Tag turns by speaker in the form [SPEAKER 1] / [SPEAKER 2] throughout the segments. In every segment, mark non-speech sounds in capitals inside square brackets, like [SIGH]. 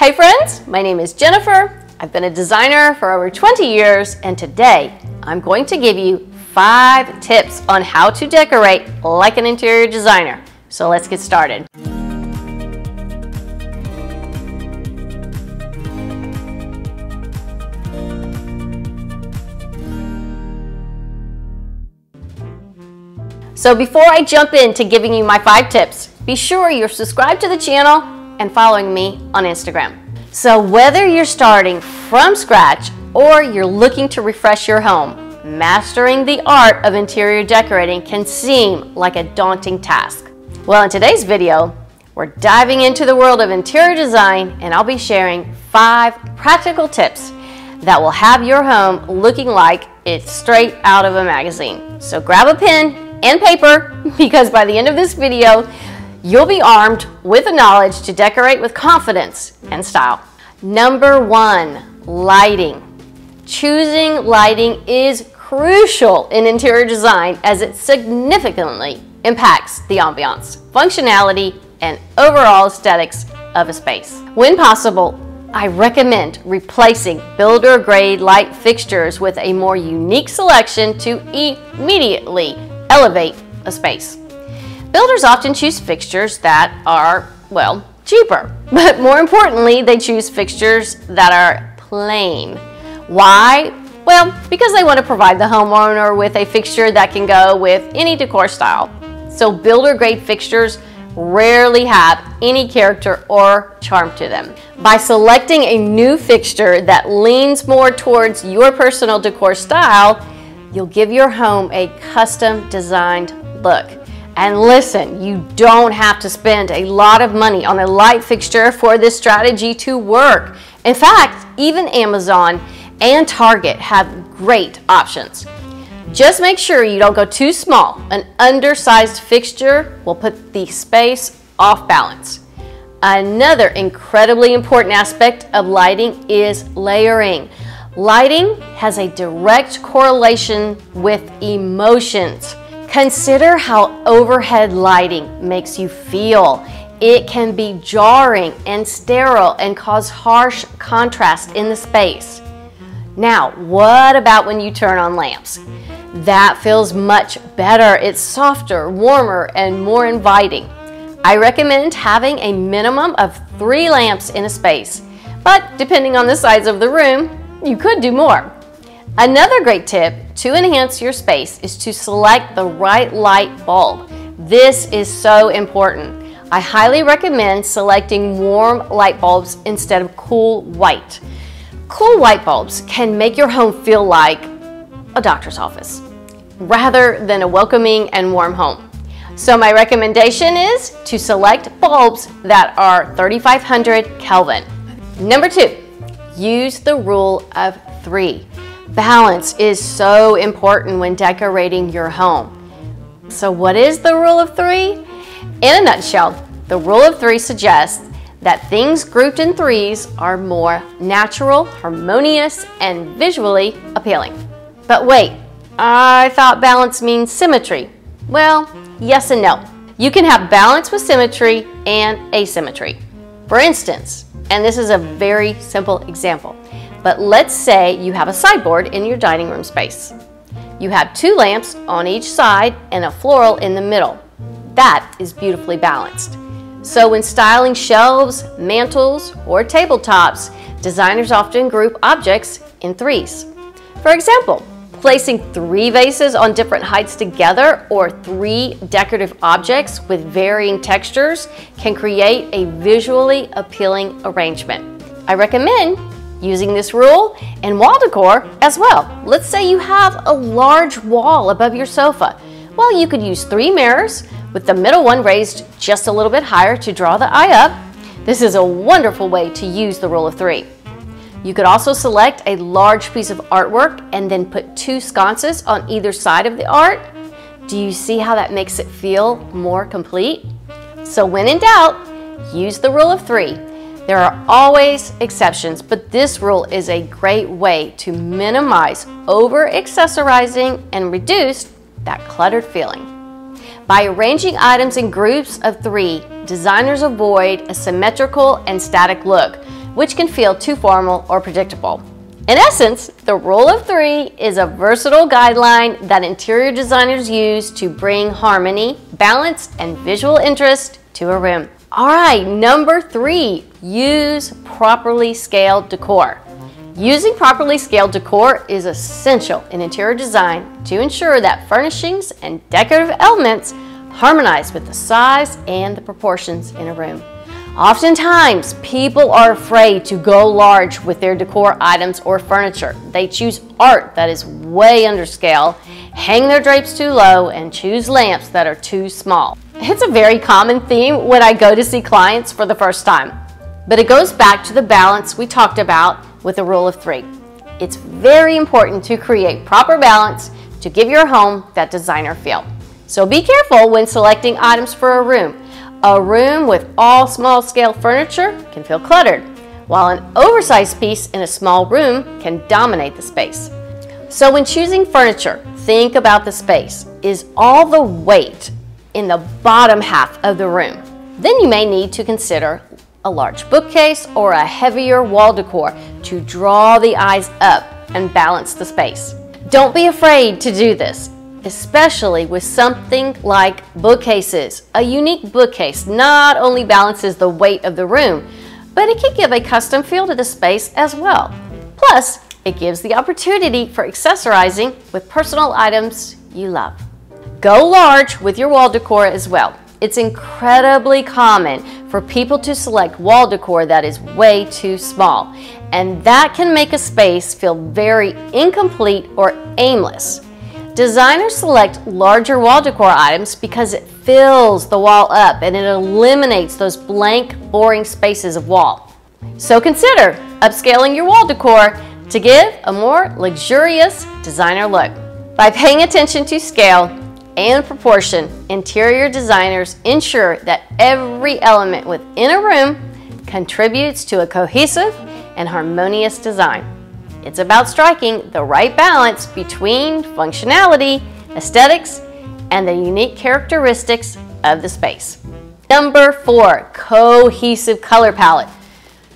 [SPEAKER 1] Hey friends, my name is Jennifer. I've been a designer for over 20 years and today I'm going to give you five tips on how to decorate like an interior designer. So let's get started. So before I jump into giving you my five tips, be sure you're subscribed to the channel and following me on Instagram. So whether you're starting from scratch or you're looking to refresh your home, mastering the art of interior decorating can seem like a daunting task. Well, in today's video, we're diving into the world of interior design and I'll be sharing five practical tips that will have your home looking like it's straight out of a magazine. So grab a pen and paper [LAUGHS] because by the end of this video, you'll be armed with the knowledge to decorate with confidence and style. Number one, lighting. Choosing lighting is crucial in interior design as it significantly impacts the ambiance, functionality, and overall aesthetics of a space. When possible, I recommend replacing builder grade light fixtures with a more unique selection to immediately elevate a space. Builders often choose fixtures that are, well, cheaper, [LAUGHS] but more importantly, they choose fixtures that are plain. Why? Well, because they want to provide the homeowner with a fixture that can go with any decor style. So builder grade fixtures rarely have any character or charm to them. By selecting a new fixture that leans more towards your personal decor style, you'll give your home a custom designed look. And listen, you don't have to spend a lot of money on a light fixture for this strategy to work. In fact, even Amazon and Target have great options. Just make sure you don't go too small. An undersized fixture will put the space off balance. Another incredibly important aspect of lighting is layering. Lighting has a direct correlation with emotions. Consider how overhead lighting makes you feel. It can be jarring and sterile and cause harsh contrast in the space. Now, what about when you turn on lamps? That feels much better. It's softer, warmer, and more inviting. I recommend having a minimum of three lamps in a space, but depending on the size of the room, you could do more. Another great tip to enhance your space is to select the right light bulb. This is so important. I highly recommend selecting warm light bulbs instead of cool white. Cool white bulbs can make your home feel like a doctor's office rather than a welcoming and warm home. So my recommendation is to select bulbs that are 3500 Kelvin. Number two, use the rule of three. Balance is so important when decorating your home. So what is the rule of three? In a nutshell, the rule of three suggests that things grouped in threes are more natural, harmonious, and visually appealing. But wait, I thought balance means symmetry. Well, yes and no. You can have balance with symmetry and asymmetry. For instance, and this is a very simple example. But let's say you have a sideboard in your dining room space. You have two lamps on each side and a floral in the middle. That is beautifully balanced. So when styling shelves, mantels, or tabletops, designers often group objects in threes. For example, placing three vases on different heights together or three decorative objects with varying textures can create a visually appealing arrangement. I recommend using this rule in wall decor as well. Let's say you have a large wall above your sofa. Well, you could use three mirrors with the middle one raised just a little bit higher to draw the eye up. This is a wonderful way to use the rule of three. You could also select a large piece of artwork and then put two sconces on either side of the art. Do you see how that makes it feel more complete? So when in doubt, use the rule of three. There are always exceptions, but this rule is a great way to minimize over accessorizing and reduce that cluttered feeling. By arranging items in groups of three, designers avoid a symmetrical and static look, which can feel too formal or predictable. In essence, the rule of three is a versatile guideline that interior designers use to bring harmony, balance, and visual interest to a room. All right, number three, use properly scaled decor. Using properly scaled decor is essential in interior design to ensure that furnishings and decorative elements harmonize with the size and the proportions in a room. Oftentimes, people are afraid to go large with their decor items or furniture. They choose art that is way under scale, hang their drapes too low, and choose lamps that are too small. It's a very common theme when I go to see clients for the first time. But it goes back to the balance we talked about with the rule of three. It's very important to create proper balance to give your home that designer feel. So be careful when selecting items for a room. A room with all small scale furniture can feel cluttered, while an oversized piece in a small room can dominate the space. So when choosing furniture, think about the space. Is all the weight in the bottom half of the room. Then you may need to consider a large bookcase or a heavier wall decor to draw the eyes up and balance the space. Don't be afraid to do this, especially with something like bookcases. A unique bookcase not only balances the weight of the room, but it can give a custom feel to the space as well. Plus, it gives the opportunity for accessorizing with personal items you love. Go large with your wall decor as well. It's incredibly common for people to select wall decor that is way too small, and that can make a space feel very incomplete or aimless. Designers select larger wall decor items because it fills the wall up and it eliminates those blank, boring spaces of wall. So consider upscaling your wall decor to give a more luxurious designer look. By paying attention to scale, and proportion, interior designers ensure that every element within a room contributes to a cohesive and harmonious design. It's about striking the right balance between functionality, aesthetics, and the unique characteristics of the space. Number four, cohesive color palette.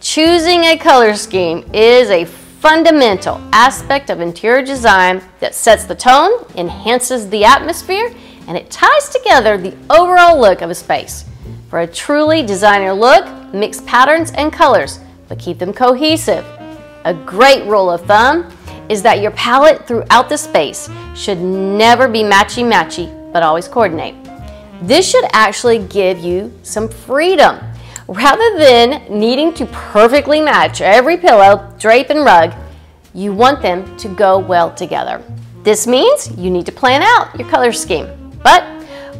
[SPEAKER 1] Choosing a color scheme is a fundamental aspect of interior design that sets the tone, enhances the atmosphere, and it ties together the overall look of a space. For a truly designer look, mix patterns and colors, but keep them cohesive. A great rule of thumb is that your palette throughout the space should never be matchy-matchy, but always coordinate. This should actually give you some freedom Rather than needing to perfectly match every pillow, drape, and rug, you want them to go well together. This means you need to plan out your color scheme, but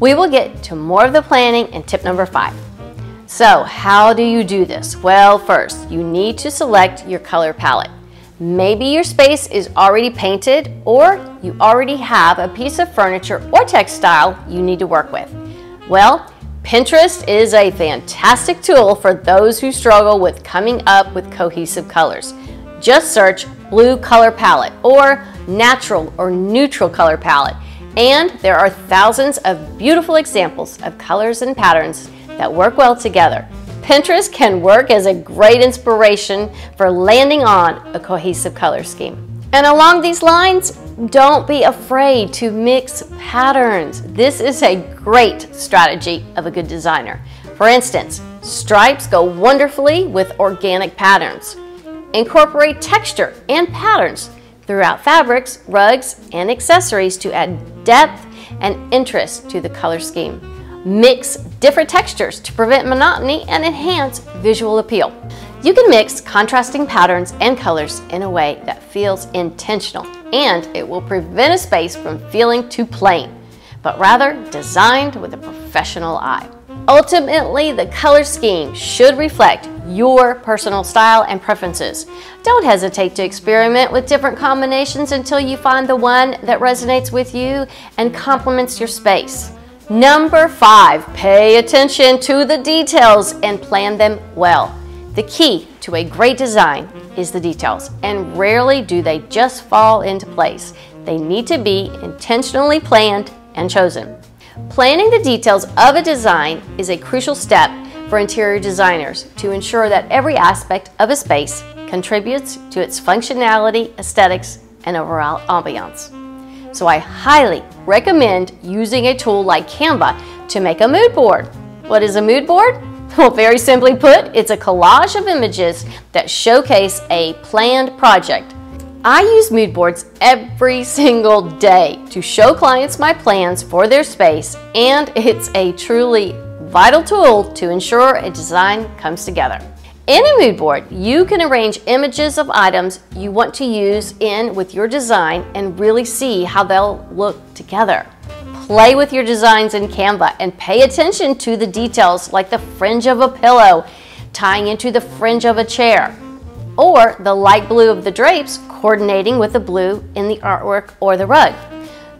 [SPEAKER 1] we will get to more of the planning in tip number five. So how do you do this? Well, first, you need to select your color palette. Maybe your space is already painted or you already have a piece of furniture or textile you need to work with. Well, Pinterest is a fantastic tool for those who struggle with coming up with cohesive colors. Just search blue color palette or natural or neutral color palette and there are thousands of beautiful examples of colors and patterns that work well together. Pinterest can work as a great inspiration for landing on a cohesive color scheme. And along these lines, don't be afraid to mix patterns. This is a great strategy of a good designer. For instance, stripes go wonderfully with organic patterns. Incorporate texture and patterns throughout fabrics, rugs, and accessories to add depth and interest to the color scheme. Mix different textures to prevent monotony and enhance visual appeal. You can mix contrasting patterns and colors in a way that feels intentional and it will prevent a space from feeling too plain, but rather designed with a professional eye. Ultimately, the color scheme should reflect your personal style and preferences. Don't hesitate to experiment with different combinations until you find the one that resonates with you and complements your space. Number five, pay attention to the details and plan them well. The key to a great design is the details, and rarely do they just fall into place. They need to be intentionally planned and chosen. Planning the details of a design is a crucial step for interior designers to ensure that every aspect of a space contributes to its functionality, aesthetics, and overall ambiance. So I highly recommend using a tool like Canva to make a mood board. What is a mood board? [LAUGHS] Well, very simply put, it's a collage of images that showcase a planned project. I use mood boards every [LAUGHS] single day to show clients my plans for their space, and it's a truly vital tool to ensure a design comes together. In a mood board, you can arrange images of items you want to use in with your design and really see how they'll look together. Play with your designs in Canva and pay attention to the details like the fringe of a pillow tying into the fringe of a chair or the light blue of the drapes coordinating with the blue in the artwork or the rug.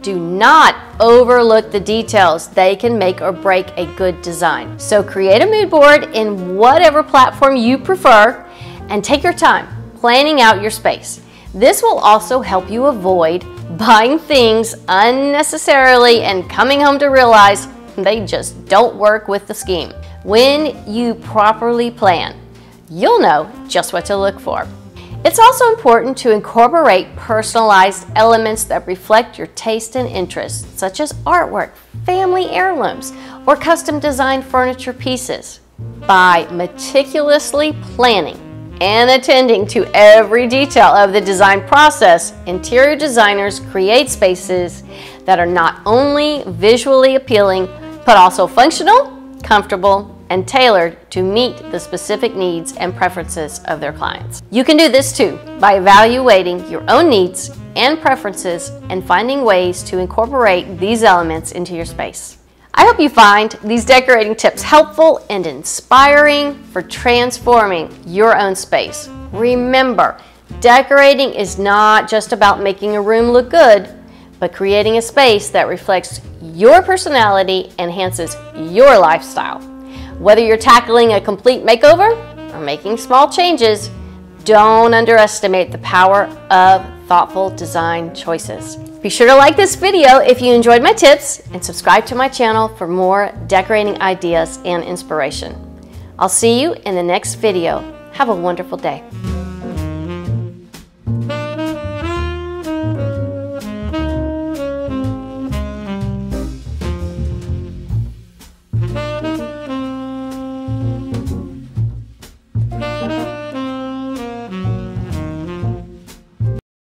[SPEAKER 1] Do not overlook the details. They can make or break a good design. So create a mood board in whatever platform you prefer and take your time planning out your space. This will also help you avoid buying things unnecessarily and coming home to realize they just don't work with the scheme. When you properly plan, you'll know just what to look for. It's also important to incorporate personalized elements that reflect your taste and interests, such as artwork, family heirlooms, or custom designed furniture pieces. By meticulously planning and attending to every detail of the design process, interior designers create spaces that are not only visually appealing, but also functional, comfortable, and tailored to meet the specific needs and preferences of their clients. You can do this too by evaluating your own needs and preferences and finding ways to incorporate these elements into your space. I hope you find these decorating tips helpful and inspiring for transforming your own space. Remember, decorating is not just about making a room look good, but creating a space that reflects your personality and enhances your lifestyle. Whether you're tackling a complete makeover or making small changes, don't underestimate the power of thoughtful design choices. Be sure to like this video if you enjoyed my tips and subscribe to my channel for more decorating ideas and inspiration. I'll see you in the next video. Have a wonderful day.